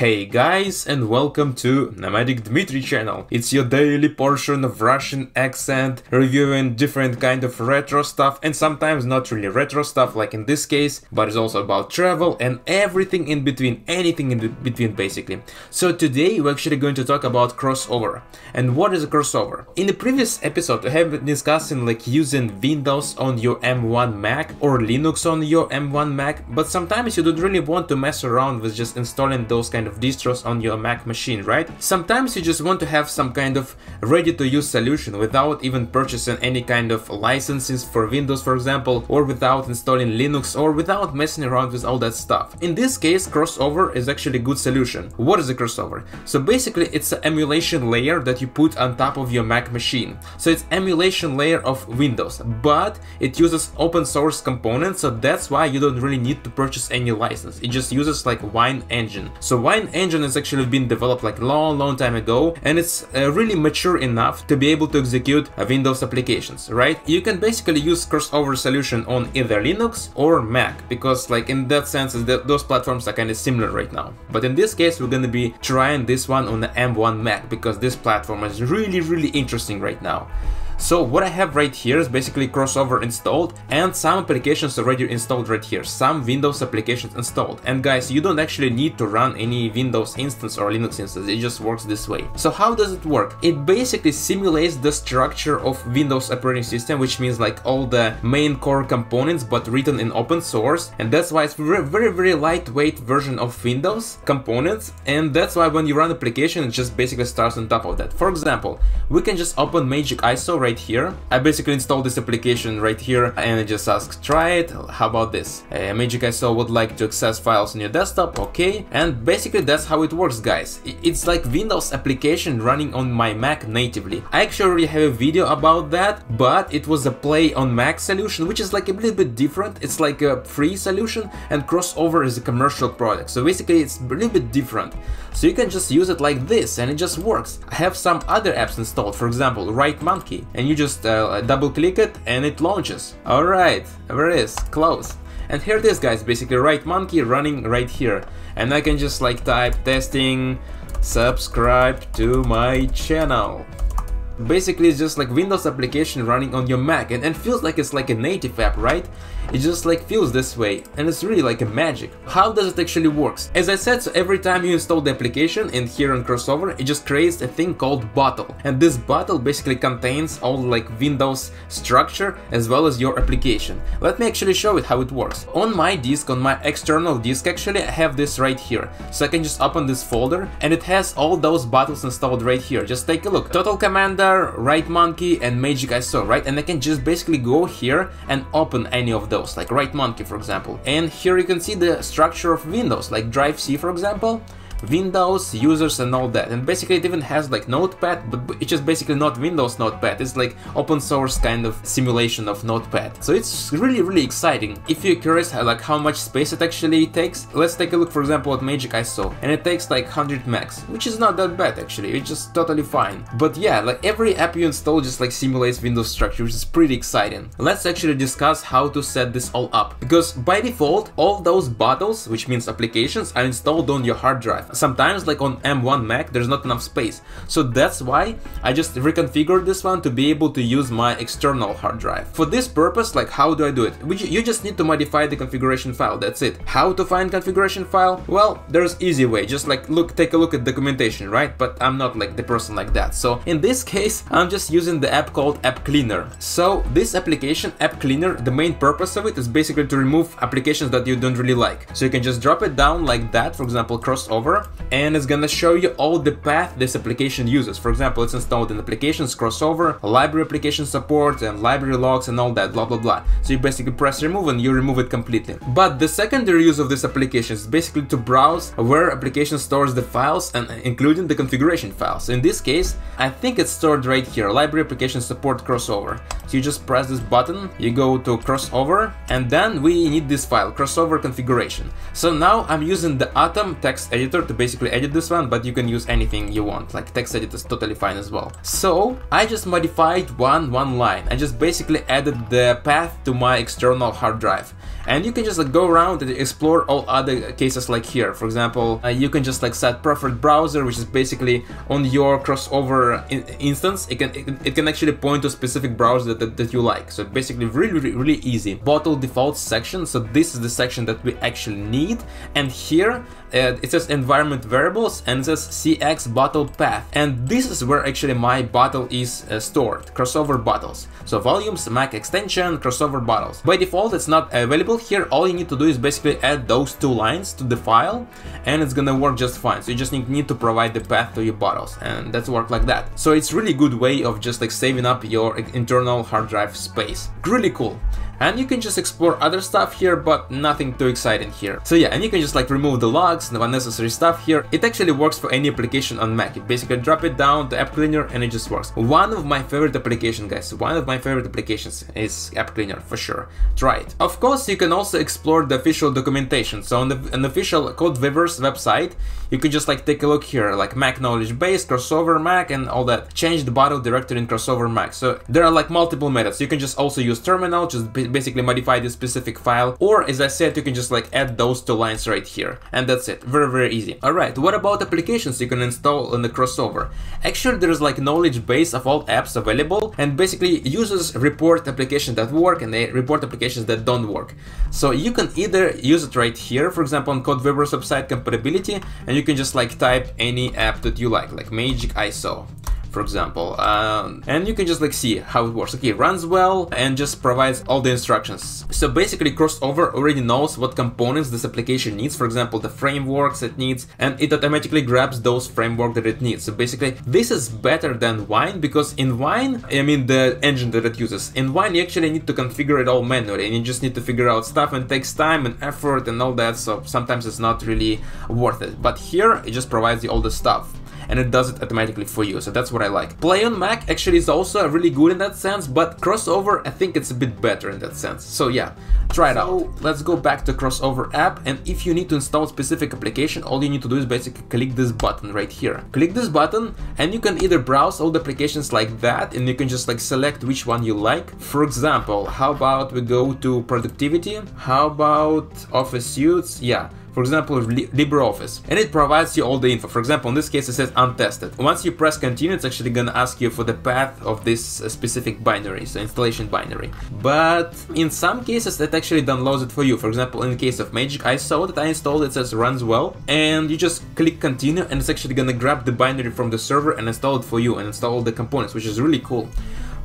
Hey guys and welcome to Nomadic Dmitry channel. It's your daily portion of Russian accent, reviewing different kind of retro stuff and sometimes not really retro stuff like in this case, but it's also about travel and everything in between, anything in between basically. So today we're actually going to talk about crossover. And what is a crossover? In the previous episode we have been discussing like using Windows on your M1 Mac or Linux on your M1 Mac, but sometimes you don't really want to mess around with just installing those kind kind of distros on your Mac machine, right? Sometimes you just want to have some kind of ready-to-use solution without even purchasing any kind of licenses for Windows, for example, or without installing Linux, or without messing around with all that stuff. In this case, crossover is actually a good solution. What is a crossover? So basically, it's an emulation layer that you put on top of your Mac machine. So it's emulation layer of Windows, but it uses open source components, so that's why you don't really need to purchase any license. It just uses like Wine engine. So Wine engine has actually been developed like long, long time ago, and it's uh, really mature enough to be able to execute uh, Windows applications, right? You can basically use crossover solution on either Linux or Mac, because like in that sense, that those platforms are kind of similar right now. But in this case, we're gonna be trying this one on the M1 Mac, because this platform is really, really interesting right now. So what I have right here is basically crossover installed and some applications already installed right here, some Windows applications installed. And guys, you don't actually need to run any Windows instance or Linux instance, it just works this way. So how does it work? It basically simulates the structure of Windows operating system, which means like all the main core components but written in open source. And that's why it's very, very, very lightweight version of Windows components. And that's why when you run application, it just basically starts on top of that. For example, we can just open Magic ISO right right here. I basically installed this application right here and I just asked try it, how about this? Uh, Magic ISO would like to access files on your desktop, okay. And basically that's how it works guys. It's like Windows application running on my Mac natively. I actually already have a video about that, but it was a play on Mac solution, which is like a little bit different. It's like a free solution and crossover is a commercial product. So basically it's a little bit different. So you can just use it like this and it just works. I have some other apps installed, for example, WriteMonkey and you just uh, double click it and it launches. Alright, there it is, close. And here it is guys, basically WriteMonkey running right here. And I can just like type testing, subscribe to my channel. Basically it's just like Windows application running on your Mac and, and feels like it's like a native app, right? It just like feels this way and it's really like a magic. How does it actually works? As I said, so every time you install the application and here on crossover, it just creates a thing called bottle. And this bottle basically contains all like Windows structure as well as your application. Let me actually show it how it works. On my disk, on my external disk actually, I have this right here. So I can just open this folder and it has all those bottles installed right here. Just take a look. Total Commander, WriteMonkey and Magic ISO, right? And I can just basically go here and open any of those Windows, like monkey, for example. And here you can see the structure of Windows, like Drive C for example. Windows, users and all that. And basically it even has like Notepad, but it's just basically not Windows Notepad, it's like open source kind of simulation of Notepad. So it's really really exciting. If you're curious how, like how much space it actually takes, let's take a look for example at Magic ISO. And it takes like 100 megs, which is not that bad actually, it's just totally fine. But yeah, like every app you install just like simulates Windows structure, which is pretty exciting. Let's actually discuss how to set this all up. Because by default, all those bottles, which means applications, are installed on your hard drive sometimes like on M1 Mac there's not enough space. So that's why I just reconfigured this one to be able to use my external hard drive. For this purpose, like how do I do it? You just need to modify the configuration file, that's it. How to find configuration file? Well, there's easy way, just like look, take a look at documentation, right? But I'm not like the person like that. So in this case, I'm just using the app called App Cleaner. So this application, App Cleaner, the main purpose of it is basically to remove applications that you don't really like. So you can just drop it down like that, for example, crossover, and it's gonna show you all the path this application uses. For example, it's installed in applications, crossover, library application support, and library logs and all that, blah blah blah. So you basically press remove and you remove it completely. But the secondary use of this application is basically to browse where application stores the files and including the configuration files. In this case, I think it's stored right here, library application support crossover. So you just press this button, you go to crossover, and then we need this file, crossover configuration. So now I'm using the Atom text editor to basically edit this one, but you can use anything you want, like text edit is totally fine as well. So I just modified one, one line. I just basically added the path to my external hard drive. And you can just like go around and explore all other cases like here. For example uh, you can just like set preferred browser which is basically on your crossover in instance. It can, it it, can actually point to specific browser that, that you like. So basically really, really really easy. Bottle defaults section. So this is the section that we actually need. And here uh, it says environment variables and says cx bottle path. And this is where actually my bottle is uh, stored crossover bottles. So volumes mac extension crossover bottles. By default it's not available here. All you need to do is basically add those two lines to the file and it's gonna work just fine. So you just need to provide the path to your bottles and that's work like that. So it's really good way of just like saving up your internal hard drive space. Really cool and you can just explore other stuff here, but nothing too exciting here. So yeah, and you can just like remove the logs, and the unnecessary stuff here. It actually works for any application on Mac. You basically drop it down to App Cleaner and it just works. One of my favorite applications, guys, one of my favorite applications is App Cleaner for sure. Try it. Of course, you can also explore the official documentation. So on the on official Codeweavers website, you can just like take a look here, like Mac knowledge base, crossover Mac, and all that. Change the bottle directory in crossover Mac. So there are like multiple methods. You can just also use terminal, just basically modify this specific file or as I said you can just like add those two lines right here and that's it. Very very easy. Alright what about applications you can install on the crossover? Actually there's like knowledge base of all apps available and basically users report applications that work and they report applications that don't work. So you can either use it right here for example on Codeweaver's website compatibility and you can just like type any app that you like like Magic ISO for example. Um, and you can just like see how it works. Okay, runs well and just provides all the instructions. So basically crossover already knows what components this application needs, for example, the frameworks it needs, and it automatically grabs those framework that it needs. So basically this is better than Wine because in Wine, I mean the engine that it uses, in Wine you actually need to configure it all manually and you just need to figure out stuff and takes time and effort and all that, so sometimes it's not really worth it. But here it just provides you all the stuff and it does it automatically for you, so that's what I like. Play on Mac actually is also really good in that sense, but Crossover I think it's a bit better in that sense. So yeah, try it so, out. Let's go back to Crossover app, and if you need to install a specific application, all you need to do is basically click this button right here. Click this button, and you can either browse all the applications like that, and you can just like select which one you like. For example, how about we go to productivity? How about Office Suites? Yeah, for example LibreOffice, and it provides you all the info. For example, in this case it says untested. Once you press continue, it's actually gonna ask you for the path of this uh, specific binary, so installation binary. But in some cases it actually downloads it for you. For example, in the case of Magic ISO that I installed, it says runs well, and you just click continue and it's actually gonna grab the binary from the server and install it for you and install all the components, which is really cool.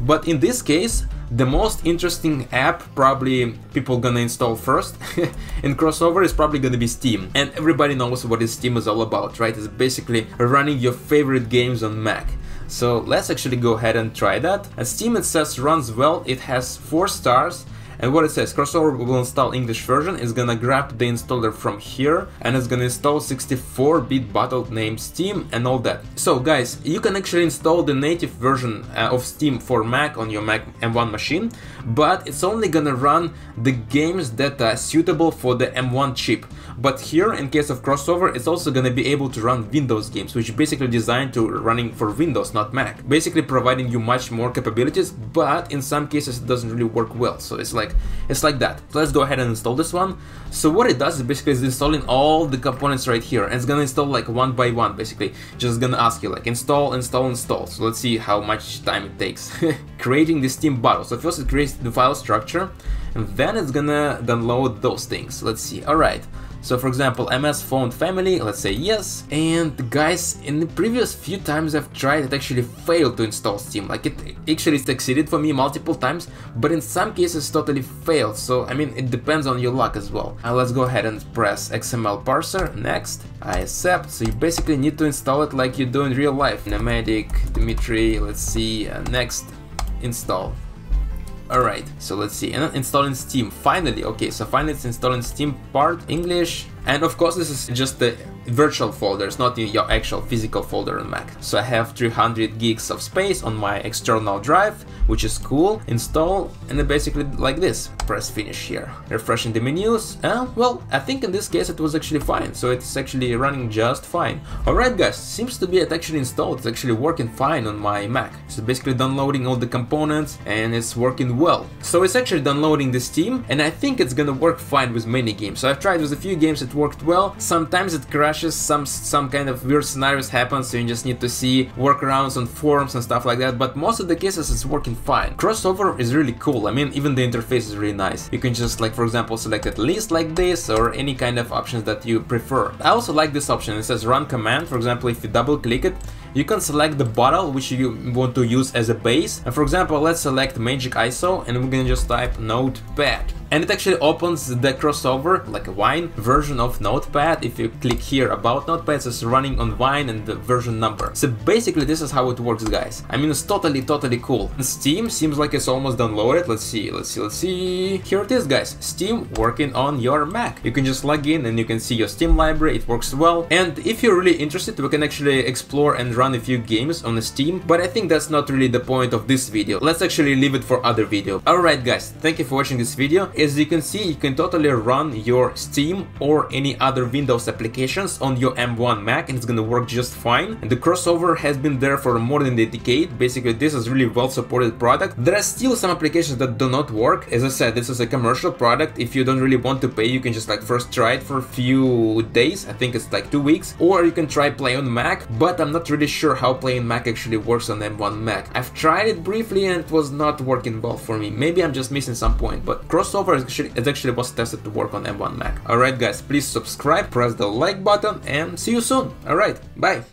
But in this case, the most interesting app probably people gonna install first in crossover is probably gonna be Steam. And everybody knows what Steam is all about, right? It's basically running your favorite games on Mac. So let's actually go ahead and try that. And Steam it says runs well, it has 4 stars and what it says, crossover will install English version, is gonna grab the installer from here and it's gonna install 64-bit bottle name Steam and all that. So guys, you can actually install the native version uh, of Steam for Mac on your Mac M1 machine, but it's only gonna run the games that are suitable for the M1 chip. But here, in case of crossover, it's also gonna be able to run Windows games, which basically designed to running for Windows, not Mac. Basically providing you much more capabilities, but in some cases it doesn't really work well. So it's like it's like that. So let's go ahead and install this one. So what it does is basically is installing all the components right here, and it's gonna install like one by one, basically. Just gonna ask you like install, install, install. So let's see how much time it takes. Creating the Steam bottle. So first it creates the file structure, and then it's gonna download those things. Let's see. All right. So for example, MS Phone Family, let's say yes. And guys, in the previous few times I've tried, it actually failed to install Steam. Like it actually succeeded for me multiple times, but in some cases totally failed. So I mean, it depends on your luck as well. Uh, let's go ahead and press XML parser, next, I accept. So you basically need to install it like you do in real life. Nomadic, Dmitry, let's see, uh, next, install. Alright, so let's see, and installing Steam, finally, okay, so finally it's installing Steam part, English, And of course, this is just the virtual folder, it's not your actual physical folder on Mac. So I have 300 gigs of space on my external drive, which is cool. Install, and then basically like this. Press finish here. Refreshing the menus. Uh, well, I think in this case it was actually fine, so it's actually running just fine. Alright guys, seems to be it actually installed, it's actually working fine on my Mac. So basically downloading all the components and it's working well. So it's actually downloading the Steam and I think it's gonna work fine with many games. So I've tried with a few games it worked well, sometimes it crashes, some some kind of weird scenarios happen so you just need to see workarounds on forums and stuff like that, but most of the cases it's working fine. Crossover is really cool, I mean even the interface is really nice. You can just like for example select at least like this or any kind of options that you prefer. I also like this option, it says run command, for example if you double click it you can select the bottle which you want to use as a base. And for example, let's select Magic ISO and we're gonna just type Notepad and it actually opens the crossover like a wine version of notepad. If you click here about notepad it's running on wine and the version number. So basically this is how it works guys. I mean it's totally totally cool. And steam seems like it's almost downloaded let's see let's see let's see. Here it is guys. Steam working on your mac. You can just log in and you can see your steam library. It works well. And if you're really interested we can actually explore and run a few games on steam. But i think that's not really the point of this video. Let's actually leave it for other video. All right guys. Thank you for watching this video as you can see, you can totally run your Steam or any other Windows applications on your M1 Mac and it's gonna work just fine. And the crossover has been there for more than a decade. Basically, this is really well supported product. There are still some applications that do not work. As I said, this is a commercial product. If you don't really want to pay, you can just like first try it for a few days. I think it's like two weeks. Or you can try Play on Mac, but I'm not really sure how Play on Mac actually works on M1 Mac. I've tried it briefly and it was not working well for me. Maybe I'm just missing some point, but crossover it actually was tested to work on M1 Mac. Alright guys, please subscribe, press the like button and see you soon. Alright, bye!